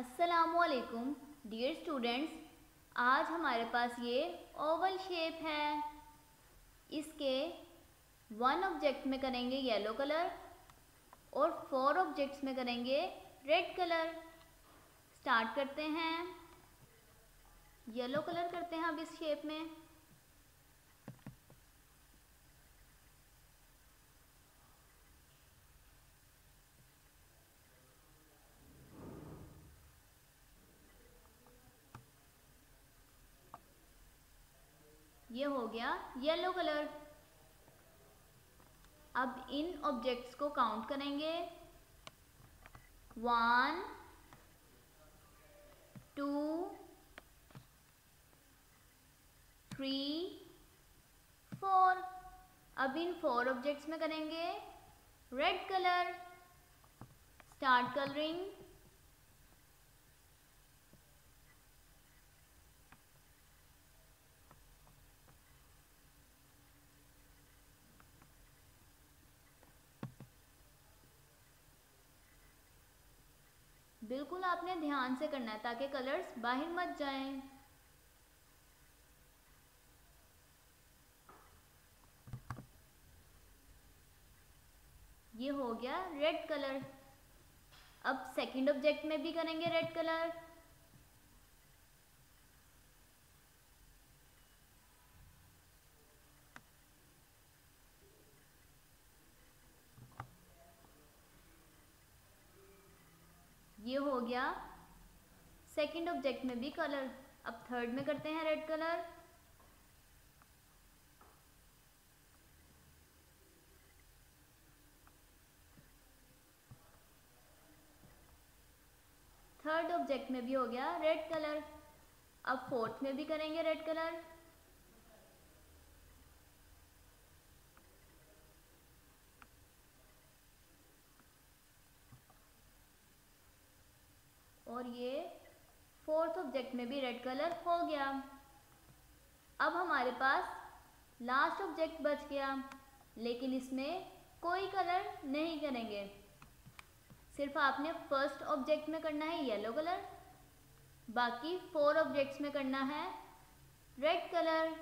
असलकुम dear students आज हमारे पास ये ओवल शेप है। इसके वन ऑब्जेक्ट में करेंगे येलो कलर और फोर ऑब्जेक्ट्स में करेंगे रेड कलर स्टार्ट करते हैं। येलो कलर करते हैं अब इस शेप में। ये हो गया येलो कलर। अब इन ऑब्जेक्ट्स को काउंट करेंगे। वन टू थ्री फोर अब इन फोर ऑब्जेक्ट्स में करेंगे। रेड कलर स्टार्ट कलरिंग बिल्कुल आपने ध्यान से करना है ताकि कलर्स बाहर मत जाएँ। ये हो गया रेड कलर अब सेकंड ऑब्जेक्ट में भी करेंगे रेड कलर ये हो गया सेकंड ऑब्जेक्ट में भी कलर अब थर्ड में करते हैं रेड कलर थर्ड ऑब्जेक्ट में भी हो गया रेड कलर अब फोर्थ में भी करेंगे रेड कलर और ये फोर्थ ऑब्जेक्ट में भी रेड कलर हो गया। अब हमारे पास लास्ट ऑब्जेक्ट बच गया, लेकिन इसमें कोई कलर नहीं करेंगे। सिर्फ़ आपने फ़र्स्ट ऑब्जेक्ट में करना है येलो कलर, बाकी फोर ऑब्जेक्ट्स में करना है रेड कलर।